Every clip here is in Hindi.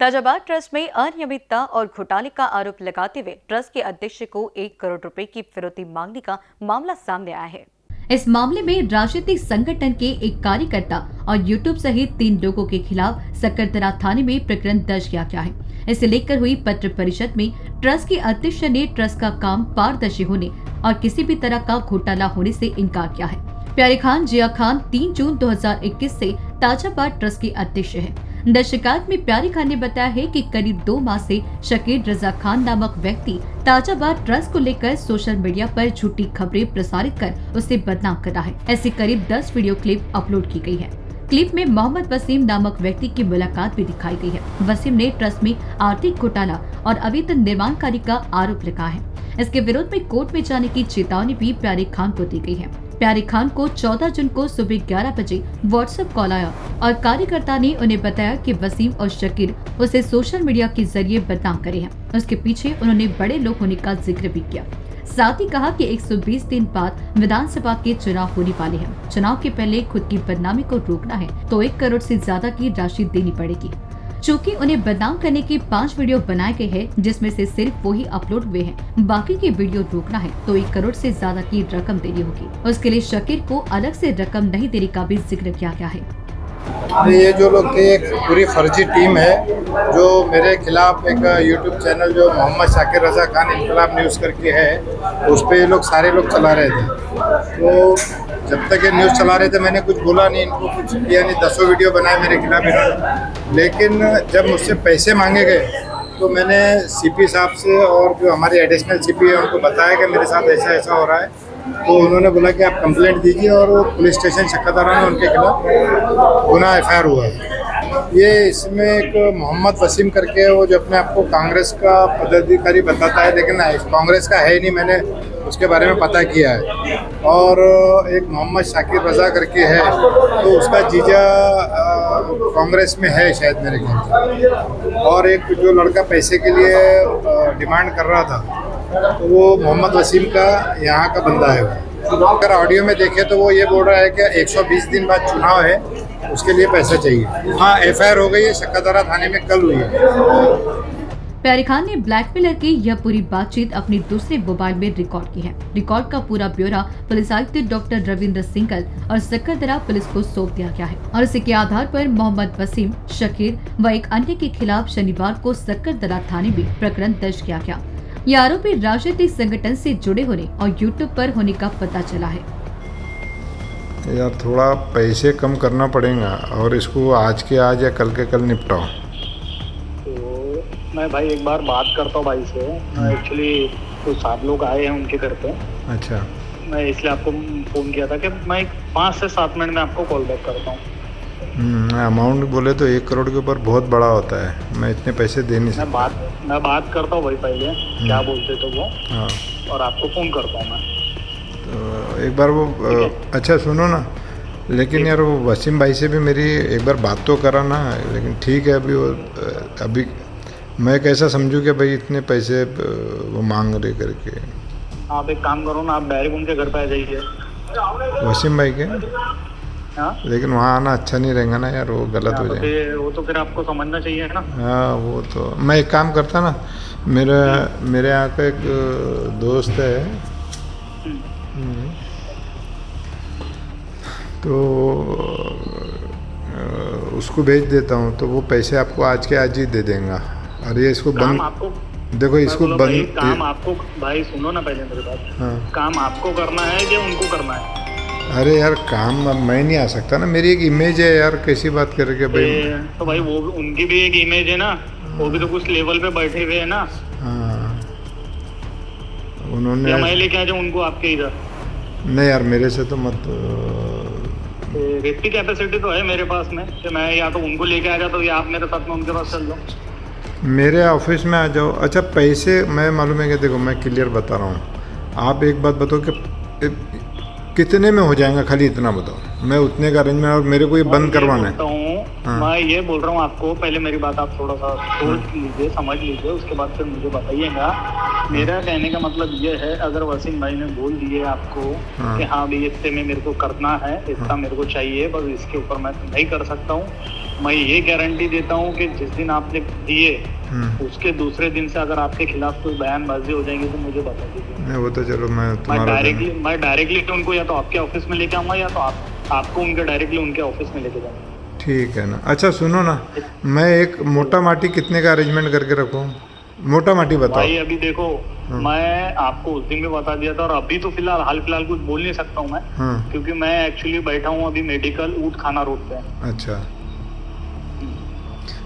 ताजाबाद ट्रस्ट में अनियमितता और घोटाले का आरोप लगाते हुए ट्रस्ट के अध्यक्ष को एक करोड़ रुपए की फिरौती मांगने का मामला सामने आया है। इस मामले में राजनीतिक संगठन के एक कार्यकर्ता और यूट्यूब सहित तीन लोगों के खिलाफ सकरतरा थाने में प्रकरण दर्ज किया गया है। इसे लेकर हुई पत्र परिषद में ट्रस्ट के अध्यक्ष ने ट्रस्ट का काम पारदर्शी होने और किसी भी तरह का घोटाला होने से इनकार किया है। प्यारे खान, जिया खान 3 जून 2021 से ताजाबाद ट्रस्ट के अध्यक्ष हैं। दर में प्यारी खान ने बताया है कि करीब दो माह से शकीर रजा खान नामक व्यक्ति ताजाबाद ट्रस्ट को लेकर सोशल मीडिया पर झूठी खबरें प्रसारित कर उसे बदनाम कर रहा है। ऐसी करीब 10 वीडियो क्लिप अपलोड की गई है। क्लिप में मोहम्मद वसीम नामक व्यक्ति की मुलाकात भी दिखाई गई है। वसीम ने ट्रस्ट में आर्थिक घोटाला और अवैध निर्माण कार्य का आरोप लगाया है। इसके विरोध में कोर्ट में जाने की चेतावनी भी प्यारे खान को दी गई है। प्यारे खान को 14 जून को सुबह 11 बजे व्हाट्सएप कॉल आया और कार्यकर्ता ने उन्हें बताया कि वसीम और शकीर उसे सोशल मीडिया के ज़रिए बदनाम करे हैं। उसके पीछे उन्होंने बड़े लोग होने का ज़िक्र भी किया। साथ ही कहा कि 120 दिन बाद विधानसभा के चुनाव होने वाले हैं। चुनाव के पहले खुद की बदनामी को रोकना है तो एक करोड़ से ज़्यादा की राशि देनी पड़ेगी। चूँकि उन्हें बदनाम करने के पाँच वीडियो बनाए गए हैं, जिसमें से सिर्फ़ वही अपलोड हुए हैं। बाकी के वीडियो रोकना है तो एक करोड़ से ज़्यादा की रकम देनी होगी। उसके लिए शकीर को अलग से रकम नहीं देने का भी ज़िक्र किया गया है। ये जो लोग थे, एक पूरी फर्जी टीम है, जो मेरे खिलाफ एक यूट्यूब चैनल जो मोहम्मद शाकिर रजा खान इनकलाब न्यूज़ करके है, उस पर ये लोग सारे लोग चला रहे थे। तो जब तक ये न्यूज़ चला रहे थे, मैंने कुछ बोला नहीं, इनको कुछ किया नहीं, दसों वीडियो बनाए मेरे खिलाफ इन्होंने। लेकिन जब मुझसे पैसे मांगे गए तो मैंने सीपी साहब से और जो हमारे एडिशनल सीपी है, उनको बताया कि मेरे साथ ऐसा ऐसा हो रहा है। तो उन्होंने बोला कि आप कंप्लेंट दीजिए और वो पुलिस स्टेशन शक्करदारा में उनके खिलाफ गुना एफ़ हुआ है। ये इसमें एक मोहम्मद वसीम करके वो जो अपने आप को कांग्रेस का पदाधिकारी बताता है, लेकिन कांग्रेस का है ही नहीं। मैंने उसके बारे में पता किया है। और एक मोहम्मद शाकिर रजा करके है तो उसका जीजा कांग्रेस में है शायद मेरे ख्याल से। और एक जो लड़का पैसे के लिए डिमांड कर रहा था तो वो मोहम्मद वसीम का यहाँ का बंदा है अगर ऑडियो में देखे तो वो ये बोल रहा है कि 120 दिन बाद चुनाव है, उसके लिए पैसा चाहिए। हाँ एफ़ हो गई है, शक्कादारा थाने में कल हुई है। प्यारी खान ने ब्लैकमेलर की यह पूरी बातचीत अपने दूसरे मोबाइल में रिकॉर्ड की है। रिकॉर्ड का पूरा ब्यौरा पुलिस आयुक्त डॉक्टर रविंद्र सिंगल और सक्करदरा पुलिस को सौंप दिया गया है और इसी के आधार पर मोहम्मद वसीम, शकीर व एक अन्य के खिलाफ शनिवार को सक्करदरा थाने में प्रकरण दर्ज किया गया। ये आरोपी राजनीतिक संगठन से जुड़े होने और यूट्यूब पर होने का पता चला है। यार, थोड़ा पैसे कम करना पड़ेगा और इसको आज के आज या कल के कल निपटाओ। मैं भाई एक बार बात करता हूँ भाई से। एक्चुअली कुछ सात लोग आए हैं उनके घर पे। अच्छा। मैं इसलिए आपको फ़ोन किया था कि मैं पाँच से सात मिनट में आपको कॉल बैक करता हूँ। अमाउंट हम्म, बोले तो एक करोड़ के ऊपर बहुत बड़ा होता है। मैं इतने पैसे दे नहीं सकता। मैं बात मैं बात करता हूँ भाई पहले हम्म। क्या बोलते तो वो हाँ। और आपको फ़ोन करता हूँ मैं। तो एक बार वो अच्छा सुनो ना लेकिन यार वो वसीम भाई से भी मेरी एक बार बात तो करा ना लेकिन ठीक है अभी वो अभी मैं कैसा समझूँ कि भाई इतने पैसे वो मांग रहे करके। आप एक काम करो ना आप डायरेक्ट उनके घर पे आ जाइए। वसीम भाई के? हाँ? लेकिन वहाँ आना अच्छा नहीं रहेगा ना यार वो गलत हो जाए। वो तो फिर आपको समझना चाहिए ना। हाँ वो तो। मैं एक काम करता ना मेरे मेरे यहाँ का एक दोस्त है। हम्म। तो उसको भेज देता हूँ तो वो पैसे आपको आज के आज ही दे देंगे। ये इसको बंद आपको देखो इसको बंद काम आपको भाई सुनो ना पहले मेरे बात। हाँ। काम आपको करना है या उनको करना है? अरे यार काम मैं नहीं आ सकता ना। मेरी एक इमेज है यार कैसी बात कर रहे भाई? तो भाई वो उनकी भी एक इमेज है ना। वो भी तो कुछ लेवल पे बैठे हुए हैं ना। हाँ। उन्होंने मैं लेके आ जाऊँ उनको आपके इधर? नहीं यार मेरे से तो मत इतनी कैपेसिटी तो है मेरे पास में। कि मैं या तो उनको लेके आ जाता हूँ या आप मेरे साथ में उनके पास चल जाओ। मेरे ऑफ़िस में आ जाओ अच्छा पैसे मैं मालूम है कि देखो मैं क्लियर बता रहा हूँ आप एक बात बताओ कि कितने में हो जाएगा खाली इतना बताओ मैं उतने का अरेंजमेंट और मेरे को ये बंद करवाना है हाँ। मैं ये बोल रहा हूँ आपको पहले मेरी बात आप थोड़ा सा सोच हाँ। लीजिए समझ लीजिए उसके बाद फिर मुझे बताइएगा मेरा कहने का मतलब ये है अगर वसीम भाई ने बोल दिए आपको हाँ। कि हाँ भाई इतने में मेरे को करना है इतना हाँ। मेरे को चाहिए बस इसके ऊपर मैं नहीं कर सकता हूँ मैं ये गारंटी देता हूँ कि जिस दिन आपने दिए हम्म, उसके दूसरे दिन से अगर आपके खिलाफ कोई बयानबाजी हो जाएगी तो मुझे बता दीजिए। नहीं वो तो चलो मैं मैं डायरेक्टली मैं डायरेक्टली तो उनको या तो आपके ऑफ़िस में लेके आऊँगा या तो आप आपको उनके डायरेक्टली उनके ऑफ़िस में लेके जाऊँगा। ठीक है ना। अच्छा सुनो ना। मैं एक मोटा माटी कितने का अरेंजमेंट करके रखूँ? मोटा माटी बताओ। भाई अभी देखो हाँ। मैं आपको उस दिन भी बता दिया था और अभी तो फ़िलहाल हाल फ़िलहाल कुछ बोल नहीं सकता हूँ मैं हाँ। क्योंकि मैं एक्चुअली बैठा हूँ अभी मेडिकल ऊट खाना रोड पे अच्छा।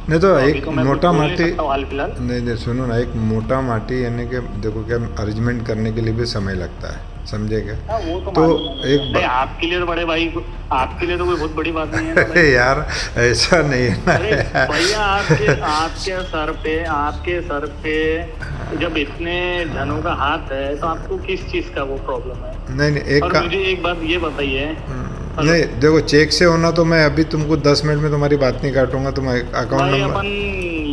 नहीं तो एक तो कुछ मोटा माटी नहीं नहीं सुनो ना एक मोटा माटी यानी कि देखो क्या अरेंजमेंट करने के लिए भी समय लगता है समझे क्या? हाँ, तो, तो एक बा- आपके लिए तो बड़े भाई आपके लिए तो कोई बहुत बड़ी बात नहीं है ना यार ऐसा नहीं है ना भैया आपके आपके सर पे आपके सर पे जब इतने धनों का हाथ है तो आपको किस चीज़ का वो प्रॉब्लम है? नहीं नहीं एक मुझे एक बात ये बताइए हम्म, नहीं देखो चेक से होना तो मैं अभी तुमको दस मिनट में तुम्हारी बात नहीं काटूँगा तुम अकाउंट नंबर अपन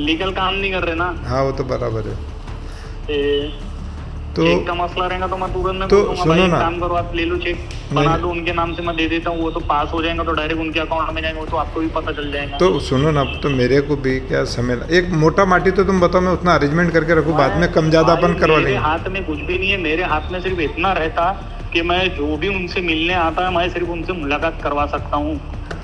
लीगल काम नहीं कर रहे ना। हाँ वो तो बराबर है। तो चेक का मसला रहेगा तो मैं तुरंत में तो सुनो ना। काम करो आप ले लो चेक बना दो उनके नाम से मैं दे देता हूँ वो तो पास हो जाएगा तो डायरेक्ट उनके अकाउंट में जाएँगे वो तो आपको भी पता चल जाएगा। तो सुनो ना तो मेरे को भी क्या समय एक मोटा माटी तो तुम बताओ मैं उतना अरेंजमेंट करके रखूँ बाद में कम ज़्यादा अपन करवा लेंगे। हाथ में कुछ भी नहीं है मेरे हाथ में सिर्फ़ इतना रहता कि मैं जो भी उनसे मिलने आता है मैं सिर्फ़ उनसे मुलाकात करवा सकता हूँ।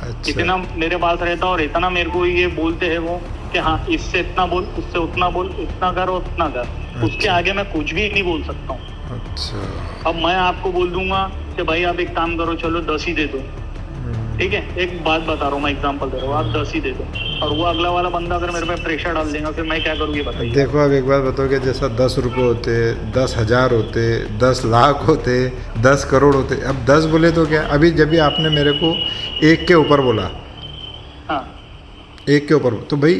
अच्छा। इतना मेरे पास रहता और इतना मेरे को ये बोलते है वो कि हाँ इससे इतना बोल उससे उतना बोल इतना कर और उतना कर। उसके आगे मैं कुछ भी नहीं बोल सकता हूँ। अच्छा। अब मैं आपको बोल दूँगा कि भाई आप एक काम करो चलो दस ही दे दो। ठीक है एक बात बता रहा हूँ मैं एग्जांपल दे रहा हूँ आप दस ही दे दो। और वो अगला वाला बंदा अगर मेरे पे प्रेशर डाल देगा फिर मैं क्या करूँ ये बताइए। देखो अब एक बात बताओ कि जैसा दस रुपये होते दस हज़ार होते दस लाख होते दस करोड़ होते अब दस बोले तो क्या? अभी जब भी आपने मेरे को एक के ऊपर बोला। हाँ। एक के ऊपर तो भाई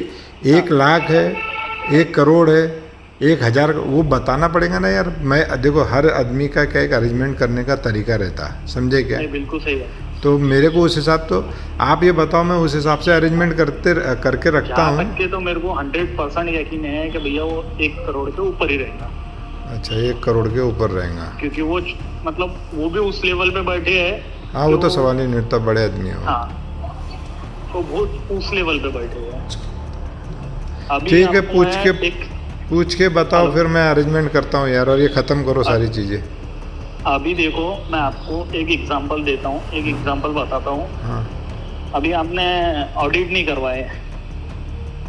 एक हाँ। लाख है एक करोड़ है एक हज़ार वो बताना पड़ेगा ना यार। मैं देखो हर आदमी का क्या एक अरेंजमेंट करने का तरीका रहता है समझे क्या? बिल्कुल सही बात। तो मेरे को उस हिसाब तो आप ये बताओ मैं उस हिसाब से अरेंजमेंट करते करके रखता हूँ। तो मेरे को हंड्रेड परसेंट यकीन है कि भैया वो एक करोड़ के ऊपर ही रहेगा। अच्छा एक करोड़ के ऊपर रहेगा। क्योंकि वो मतलब वो भी उस लेवल पे बैठे हैं हाँ वो तो तो- सवाल ही नहीं उठता बड़े आदमी हो। हाँ तो बहुत उस लेवल पे बैठे हैं। ठीक है, पूछ के- पूछ के बताओ फिर मैं अरेंजमेंट करता हूँ यार और ये ख़त्म करो सारी चीज़ें। अभी देखो मैं आपको एक एग्जांपल देता हूँ एक एग्जांपल बताता हूँ। हाँ। अभी आपने ऑडिट नहीं करवाए।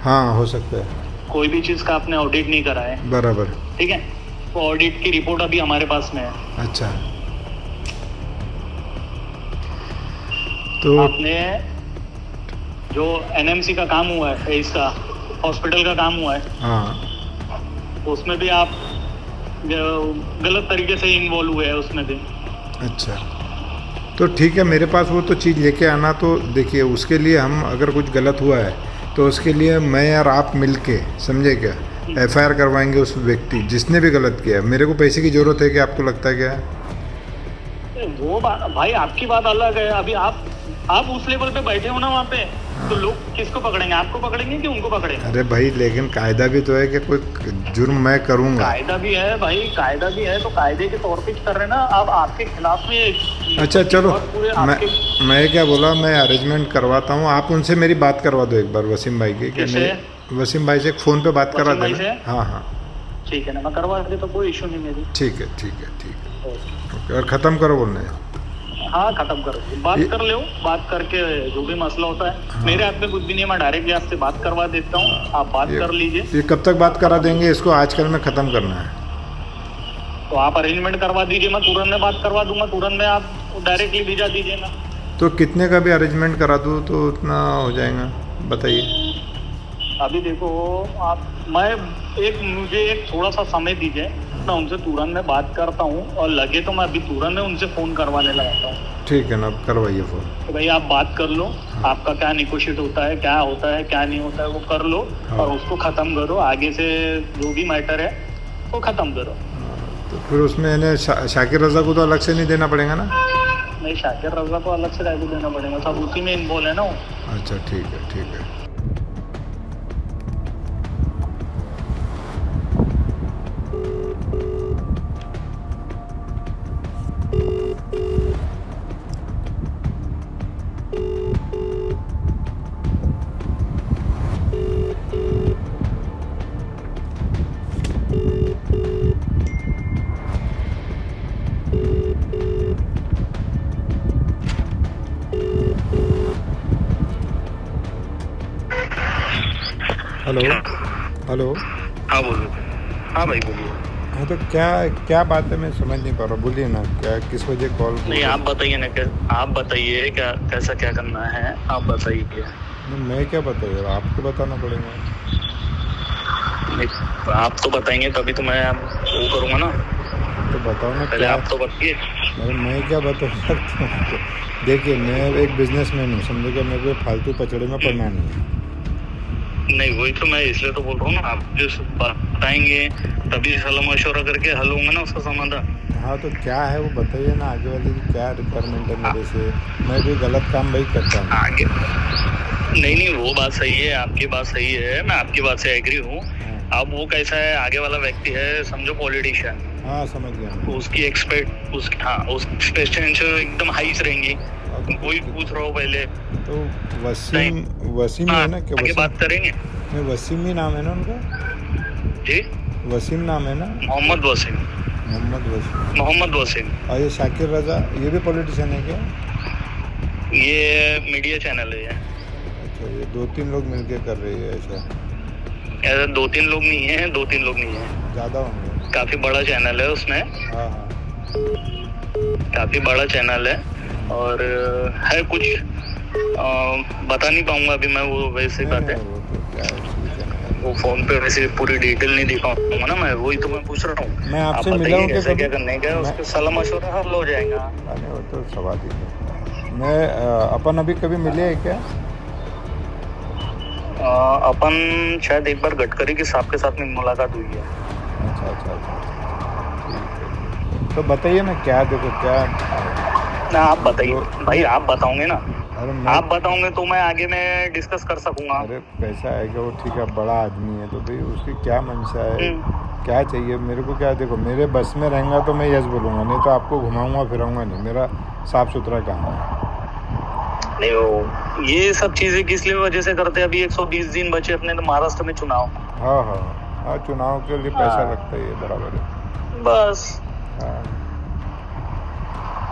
हाँ हो सकता है। कोई भी चीज़ का आपने ऑडिट नहीं करा है बराबर। ठीक है? तो ऑडिट की रिपोर्ट अभी हमारे पास में है। अच्छा। तो आपने जो एनएमसी का काम हुआ है इसका हॉस्पिटल का काम हुआ है हाँ। उसमें भी आप गलत तरीके से इन्वॉल्व हुए हैं उसमें भी। अच्छा। तो ठीक है मेरे पास वो तो चीज़ लेके आना तो देखिए उसके लिए हम अगर कुछ गलत हुआ है तो उसके लिए मैं और आप मिल के समझे क्या? एफ़ आई करवाएँगे उस व्यक्ति जिसने भी गलत किया मेरे को पैसे की ज़रूरत है कि आपको लगता है क्या? वो भाई आपकी बात अलग है। अभी आप आप उस लेवल पे बैठे हो ना वहाँ पे? तो लोग किसको पकड़ेंगे? आपको पकड़ेंगे कि उनको पकड़ेंगे? अरे भाई लेकिन कायदा भी तो है कि कोई जुर्म मैं करूँगा। कायदा भी है भाई कायदा भी है तो कायदे के तौर पे कर रहे ना अब आपके खिलाफ में अच्छा चलो मैं मैं क्या बोला मैं अरेंजमेंट करवाता हूँ। आप उनसे मेरी बात करवा दो एक बार वसीम भाई की कि किससे? नहीं वसीम भाई से फ़ोन पे बात करा वसीम देना। हाँ हाँ। ठीक है ना मैं करवा दे तो कोई इशू नहीं मेरी। ठीक है ठीक है ठीक है। और ख़त्म करो बोलने। हाँ खत्म करो। बात कर लो बात करके जो भी मसला होता है। हाँ। मेरे हाथ में कुछ भी नहीं है मैं डायरेक्टली आपसे बात करवा देता हूँ। आप बात कर लीजिए। ये कब तक बात करा देंगे? इसको आजकल में ख़त्म करना है। तो आप अरेंजमेंट करवा दीजिए मैं तुरंत में बात करवा दूँगा तुरंत में आप डायरेक्टली भिजा दीजिएगा तो कितने का भी अरेंजमेंट करा दूँ तो उतना हो जाएगा? बताइए। अभी देखो आप मैं एक मुझे एक थोड़ा सा समय दीजिए। मैं उनसे तुरंत में बात करता हूँ और लगे तो मैं अभी तुरंत में उनसे फ़ोन करवाने लगाता हूँ। ठीक है ना अब करवाइए फ़ोन। तो भाई आप बात कर लो हाँ। आपका क्या निगोशिएट होता है क्या होता है क्या नहीं होता है वो कर लो हाँ। और उसको ख़त्म करो। आगे से जो भी मैटर है वो ख़त्म करो। तो फिर उसमें इन्हें शा, शाकिर रजा को तो अलग से नहीं देना पड़ेगा ना? नहीं शाकिर रजा को अलग से राय देना पड़ेगा। सब उसी में इन्वॉल्व है ना अच्छा ठीक है ठीक है। हेलो। हेलो। हाँ बोलो। हाँ भाई बोलिए हाँ तो क्या क्या बात है मैं समझ नहीं पा रहा बोलिए ना क्या किस वजह कॉल नहीं आप बताइए ना क्या आप बताइए क्या कैसा क्या करना है आप बताइए मैं क्या बताइए आपको बताना पड़ेगा। आप तो बताएँगे तभी तो मैं वो करूँगा ना। तो बताओ ना पहले आप तो बताइए। मैं मैं क्या बता सकता हूँ देखिए मैं एक बिजनेसमैन हूँ समझो कि मेरे को फालतू पचड़े में पड़ना नहीं है। नहीं वही तो मैं इसलिए तो बोल रहा हूँ ना आप जो बताएँगे तभी सलाह मशवरा करके हल होंगे ना उसका समाधान। हाँ तो क्या है वो बताइए ना आगे वाले की क्या रिक्वायरमेंट है मेरे से? मैं कोई गलत काम भाई करता हूँ। आगे नहीं नहीं वो बात सही है आपकी बात सही है मैं आपकी बात से एग्री हूँ। हाँ, अब वो कैसा है आगे वाला व्यक्ति है समझो पॉलिटिशियन हाँ समझ गया। उसकी एक्सपेक्ट उसकी हाँ उस एक्सपेक्टेशन एकदम हाई रहेंगी। वही पूछ रहा हूँ पहले। तो वसीम वसीम हाँ है ना क्या बात करेंगे। नहीं, वसीम ही नाम है ना उनका? जी? वसीम नाम है ना? मोहम्मद वसीम। मोहम्मद वसीम। मोहम्मद वसीम। और ये शाकिर रजा ये भी पॉलिटिशियन है क्या? ये मीडिया चैनल है ये। अच्छा ये दो तीन लोग मिलके कर रही है ऐसा। ऐसे दो तीन लोग नहीं है दो तीन लोग नहीं है। ज़्यादा होंगे। काफ़ी बड़ा चैनल है उसमें। हाँ हाँ। काफ़ी बड़ा चैनल है। और है कुछ। अ, बता नहीं पाऊँगा अभी मैं वो वैसे बात। है वो तो है। वो फ़ोन पे वैसे पूरी डिटेल नहीं दिखा पाऊँगा ना मैं वही तो मैं पूछ रहा हूँ। मैं आप मिला हूँ कैसा क्या करने का उसके सलाह मशवरा हल हो जाएगा। अरे वो तो सवाल ही मैं अपन अभी कभी मिले हैं क्या? अपन शायद एक बार गडकरी के साहब के साथ में मुलाकात हुई है। अच्छा अच्छा अच्छा तो बताइए ना क्या देखो क्या ना आप बताइए भाई आप बताओगे ना? अरे आप बताओगे तो मैं आगे में डिस्कस कर सकूँगा। अरे पैसा है कि वो ठीक है बड़ा आदमी है तो भाई उसकी क्या मंशा है? हम्म। क्या चाहिए? मेरे को क्या देखो मेरे बस में रहेगा तो मैं यस बोलूँगा नहीं तो आपको घुमाऊँगा फिराऊँगा नहीं। मेरा साफ़ सुथरा काम है। नहीं वो ये सब चीज़ें किस लिए वजह से करते हैं? अभी 120 दिन बचे अपने तो महाराष्ट्र में चुनाव। हाँ हाँ। हाँ चुनाव के लिए पैसा हाँ। लगता ही है बराबर है। बस। हाँ।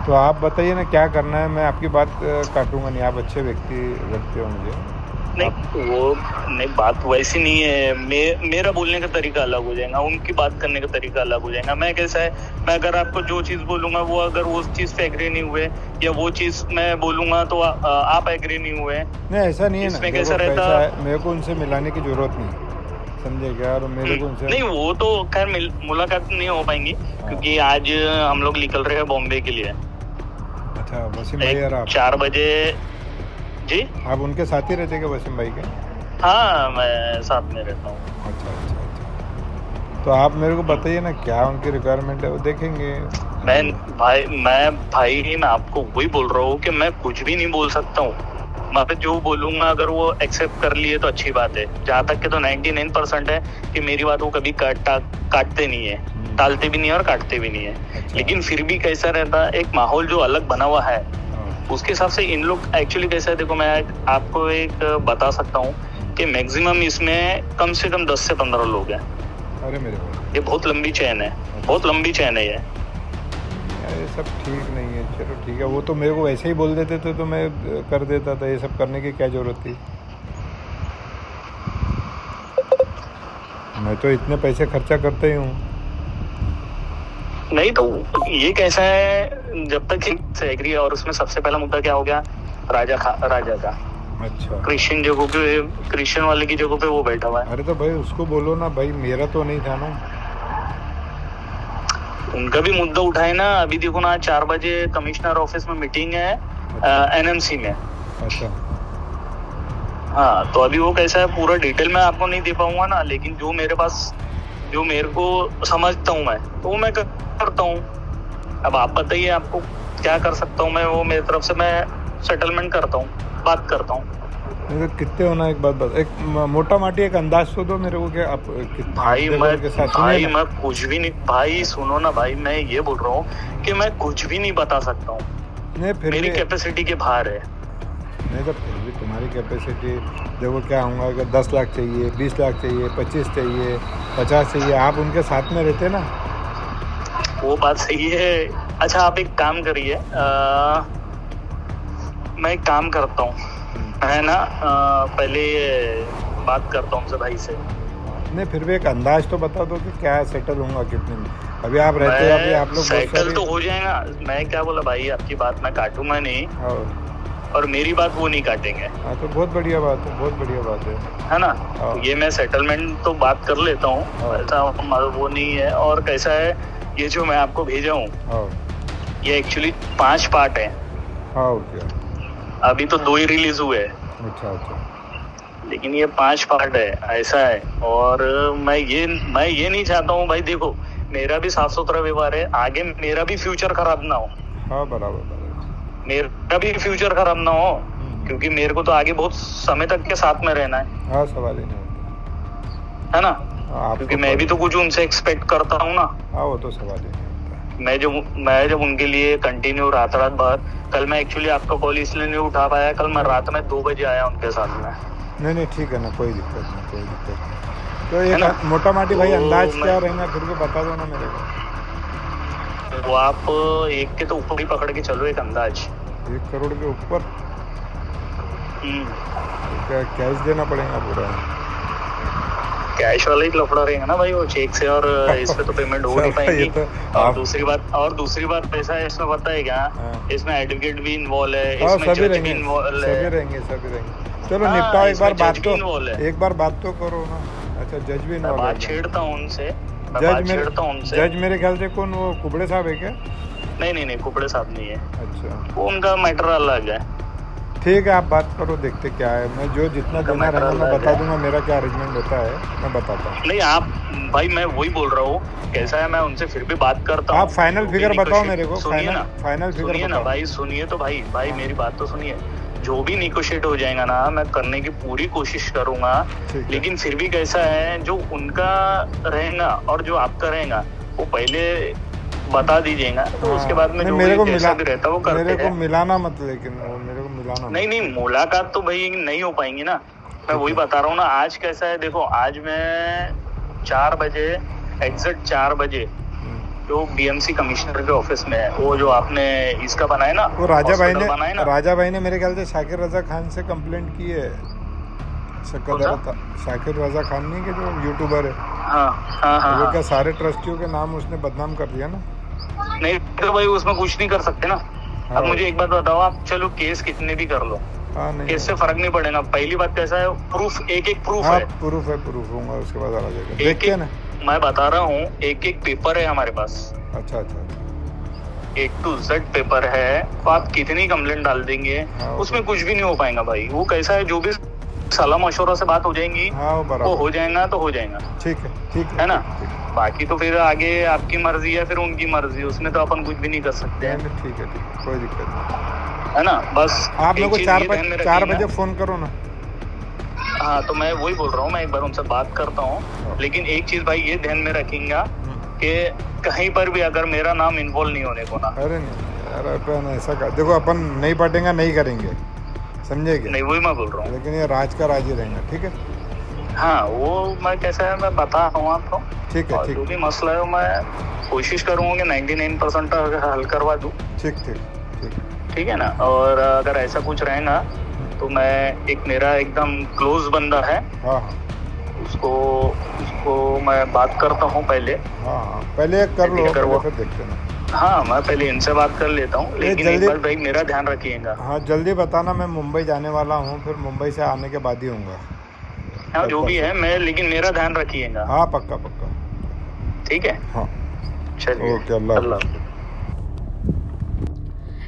तो आप बताइए ना क्या करना है? मैं आपकी बात काटूँगा नहीं। आप अच्छे व्यक्ति लगते हो मुझे। नहीं वो नहीं बात वैसी नहीं है। मे, मेरा बोलने का तरीका अलग हो जाएगा उनकी बात करने का तरीका अलग हो जाएगा। मैं कैसा है मैं अगर आपको जो चीज़ बोलूँगा वो अगर वो चीज़ पे एग्री नहीं हुए या वो चीज़ मैं बोलूँगा तो आ, आ, आप एग्री नहीं हुए। नहीं ऐसा नहीं है ना। कैसा रहता- है मेरे को उनसे मिलाने की ज़रूरत नहीं। समझे क्या? और मेरे को उनसे नहीं वो तो खैर मुलाकात नहीं हो पाएँगी क्योंकि आज हम लोग निकल रहे हैं बॉम्बे के लिए। अच्छा वसीम भाई यार आप? चार बजे जी? आप उनके साथ ही रहते वसीम भाई के? हाँ मैं साथ में रहता हूँ। अच्छा अच्छा अच्छा। तो आप मेरे को बताइए ना क्या उनकी रिक्वायरमेंट है वो देखेंगे। मैं भाई मैं भाई ही मैं आपको वही बोल रहा हूँ कि मैं कुछ भी नहीं बोल सकता हूँ। मैं जो बोलूँगा अगर वो एक्सेप्ट कर लिए तो अच्छी बात है। जहाँ तक कि तो 99 परसेंट है कि मेरी बात वो कभी काटता काटते नहीं है। टालते भी नहीं है और काटते भी नहीं है। अच्छा। लेकिन फिर भी कैसा रहता है एक माहौल जो अलग बना हुआ है हाँ, उसके हिसाब से इन लोग एक्चुअली कैसा है देखो मैं आपको एक बता सकता हूँ कि मैक्सिमम इसमें कम से कम 10 से 15 लोग हैं। अरे मेरे ये बहुत लंबी चैन है बहुत लंबी चैन है ये। ये सब ठीक नहीं है चलो ठीक है वो तो मेरे को वैसे ही बोल देते थे तो मैं कर देता था ये सब करने की क्या ज़रूरत थी? मैं तो इतने पैसे खर्चा करता ही हूँ। नहीं तो ये कैसा है जब तक से एग्री और उसमें सबसे पहला मुद्दा क्या हो गया? राजा खा राजा का। अच्छा। क्रिश्चियन जगहों पे क्रिश्चियन वाले की जगह पे वो बैठा हुआ है। अरे तो भाई उसको बोलो ना भाई मेरा तो नहीं था ना। उनका भी मुद्दा उठाए ना अभी देखो ना चार बजे कमिश्नर ऑफ़िस में मीटिंग है एनएमसी में। अच्छा। हाँ तो अभी वो कैसा है पूरा डिटेल में आपको नहीं दे पाऊँगा ना लेकिन जो मेरे पास जो मेरे को समझता हूँ मैं तो वो मैं करता हूँ। अब आप बताइए आपको क्या कर सकता हूँ मैं वो मेरी तरफ़ से मैं सेटलमेंट करता हूँ बात करता हूँ। मेरे को कितने होना एक बात बता एक मोटा माटी एक अंदाज तो दो मेरे को कि आप भाई मैं के साथ भाई मैं कुछ भी नहीं भाई सुनो ना भाई मैं ये बोल रहा हूँ कि मैं कुछ भी नहीं बता सकता हूँ। मेरी कैपेसिटी के बाहर है। नहीं तो फिर भी तुम्हारी कैपेसिटी देखो क्या होगा कि दस लाख चाहिए बीस लाख चाहिए पच्चीस चाहिए पचास चाहिए आप उनके साथ में रहते ना। वो बात सही है। अच्छा आप एक काम करिए मैं एक काम करता हूँ मैं ना? अ, पहले बात करता हूँ उनसे भाई से। नहीं फिर भी एक अंदाज तो बता दो कि क्या सेटल होगा कितने में। अभी आप रहते हो अभी आप लोग सेटल तो हो जाएगा मैं क्या बोला भाई आपकी बात मैं काटूँगा नहीं। हाँ और मेरी बात वो नहीं काटेंगे। हाँ, तो बहुत बढ़िया बात है बहुत बढ़िया बात है। है ना? हाँ। तो ये मैं सेटलमेंट तो बात कर लेता हूँ हाँ। ऐसा वो नहीं है। और कैसा है ये जो मैं आपको भेजा हूँ ये एक्चुअली पाँच पार्ट है। हाँ ओके अभी तो दो ही रिलीज़ हुए हैं। अच्छा अच्छा। लेकिन ये पाँच पार्ट है ऐसा है। और मैं ये मैं ये नहीं चाहता हूँ भाई देखो मेरा भी साफ़ सुथरा व्यवहार है आगे मेरा भी फ्यूचर खराब ना हो। हाँ बराबर। मेरा भी फ्यूचर खराब ना हो हम्म। क्योंकि मेरे को तो आगे बहुत समय तक के साथ में रहना है। हाँ सवाल ही नहीं है ना? हाँ, क्योंकि मैं भी तो कुछ उनसे एक्सपेक्ट करता हूँ ना। हाँ वो तो सवाल ही नहीं मैं जब मैं जब उनके लिए कंटिन्यू रात रात भर कल मैं एक्चुअली आपका कॉल इसलिए नहीं उठा पाया कल मैं रात में दो बजे आया उनके साथ में। नहीं नहीं ठीक है ना कोई दिक्कत नहीं कोई दिक्कत नहीं। तो? एक मोटा माटी भाई तो अंदाज क्या रहेगा? फिर भी बता दो ना मेरे को। वो आप एक के तो ऊपर ही पकड़ के चलो एक अंदाज। एक करोड़ के ऊपर? हम्म, तो क्या कैश देना पड़ेगा पूरा? कैश वाला ही लफड़ा रहेगा ना भाई वो चेक से और इस पे तो पेमेंट हो नहीं पाएगी। तो और दूसरी बात और दूसरी बात पैसा इसमें पता है क्या? हाँ। इसमें एडवोकेट भी इन्वॉल्व है हाँ इसमें जज भी इन्वॉल्व सभी है। रहेंगे सभी रहेंगे। चलो हाँ, निपटाओ एक बार बात तो। एक बार बात तो करो ना। अच्छा जज भी involved बात। छेड़ता हूँ उनसे। जज मेरे उनसे। जज मेरे ख्याल से कौन? वो कुबड़े साहब है क्या? नहीं नहीं नहीं कुपड़े साहब नहीं है। अच्छा। वो उनका मैटर अलग है। ठीक है आप बात करो देखते क्या है। मैं जो जितना देना मैं मैं बता दूँगा मेरा क्या अरेंजमेंट होता है मैं बताता हूँ। नहीं आप भाई मैं वही बोल रहा हूँ। कैसा है मैं उनसे फिर भी बात करता हूँ। आप भी figure बताओ मेरे को, final figure सुनिए ना भाई सुनिए तो भाई। भाई मेरी बात तो सुनिए। जो भी निकोशिएट हो जाएगा ना मैं करने की पूरी कोशिश करूँगा। लेकिन फिर भी कैसा है जो उनका रहेगा और जो आपका रहेगा वो पहले बता दीजिएगा तो हाँ, उसके बाद में जो मेरे को मिला भी रहता वो करते मेरे को मिलाना मत लेकिन वो मेरे को मिलाना नहीं नहीं मुलाकात तो भाई नहीं हो पाएँगी ना। मैं वही बता रहा हूँ ना आज कैसा है देखो आज मैं चार बजे एग्जैक्ट चार बजे जो बीएमसी कमिश्नर के ऑफ़िस में है वो जो आपने इसका बनाया ना वो राजा भाई hospital बनाया ने। ना राजा भाई ने मेरे ख्याल से शाकिर रजा खान से कंप्लेंट की है। शाकिर रजा खान नहीं के जो यूट्यूबर है। हाँ हाँ हाँ, वो हाँ। क्या सारे ट्रस्टियों के नाम उसने बदनाम कर दिया ना? नहीं तो भाई उसमें कुछ नहीं कर सकते ना। हाँ। अब मुझे एक बात बताओ आप चलो केस कितने भी कर लो। हाँ नहीं। केस से फ़र्क नहीं पड़ेगा। पहली बात कैसा है प्रूफ एक एक प्रूफ हाँ है। प्रूफ है प्रूफ होगा उसके बाद आ जाएगा। देखते हैं ना। मैं बता रहा हूँ एक एक पेपर है हमारे पास। अच्छा अच्छा ए टू जेड पेपर है। तो आप कितनी कंप्लेंट डाल देंगे? हाँ, उसमें कुछ भी नहीं हो पाएगा भाई। वो कैसा है जो भी सलाह मशवरा से बात हो जाएँगी हाँ वो हो जाएगा तो हो जाएगा। ठीक है ठीक है। है ना? ठीक है बाकी तो फिर आगे आपकी मर्ज़ी है फिर उनकी मर्ज़ी उसमें तो अपन कुछ भी नहीं कर सकते हैं। ठीक है ठीक है कोई दिक्कत नहीं। है ना? बस आप एक को चार। बजे फ़ोन करो ना। हाँ तो मैं वही बोल रहा हूँ मैं एक बार उनसे बात करता हूँ। लेकिन एक चीज़ भाई ये ध्यान में रखेंगे। कि कहीं पर भी अगर मेरा नाम इन्वॉल्व नहीं होने को ना। अरे नहीं यार अपन ऐसा कर देखो अपन नहीं पटेंगे नहीं करेंगे। समझे नहीं वही मैं बोल रहा हूँ। लेकिन ये राज का राज ही रहेगा ठीक है? हाँ वो मैं कैसा है मैं बता रहा हूँ आपको। ठीक है ठीक। जो भी मसला है मैं कोशिश करूँगा कि 99 परसेंट हल करवा दूँ। ठीक ठीक ठीक। ठीक है ना? और अगर ऐसा कुछ रहेगा तो मैं एक मेरा एकदम क्लोज बंदा है। हाँ हाँ। उसको उसको मैं बात करता हूँ पहले। हाँ हाँ। पहले कर लो है, करवा। फिर देखते ना हाँ मैं पहले इनसे बात कर लेता हूँ। लेकिन एक बार भाई मेरा ध्यान रखिएगा। हाँ जल्दी बताना मैं मुंबई जाने वाला हूँ फिर मुंबई से आने के बाद ही हूँगा हाँ जो भी है मैं लेकिन मेरा ध्यान रखिएगा। हाँ पक्का पक्का। ठीक है? हाँ। चलिए। ओके, अल्लाह।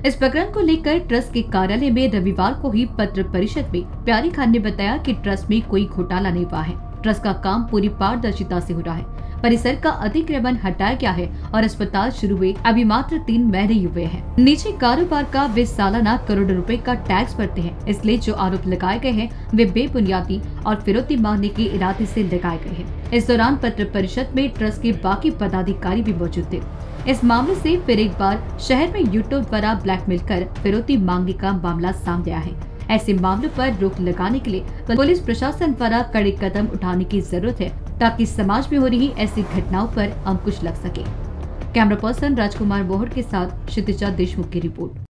इस प्रकरण को लेकर ट्रस्ट के कार्यालय में रविवार को ही पत्र परिषद में प्यारी खान ने बताया कि ट्रस्ट में कोई घोटाला नहीं हुआ है। ट्रस्ट का काम पूरी पारदर्शिता से हो रहा है। परिसर का अतिक्रमण हटाया गया है और अस्पताल शुरू हुए। अभी मात्र तीन महीने ही हुए हैं। निजी कारोबार का वे सालाना करोड़ रुपए का टैक्स भरते हैं। इसलिए जो आरोप लगाए गए हैं, वे बेबुनियादी और फिरौती मांगने के इरादे से लगाए गए हैं। इस दौरान पत्र परिषद में ट्रस्ट के बाकी पदाधिकारी भी मौजूद थे। इस मामले से फिर एक बार शहर में यूट्यूब द्वारा ब्लैकमेल कर फिरौती मांगने का मामला सामने आया है। ऐसे मामलों पर रोक लगाने के लिए पुलिस प्रशासन द्वारा कड़े कदम उठाने की ज़रूरत है, ताकि समाज में हो रही ऐसी घटनाओं पर अंकुश लग सके। कैमरा पर्सन राजकुमार बोहर के साथ क्षितिजा देशमुख की रिपोर्ट।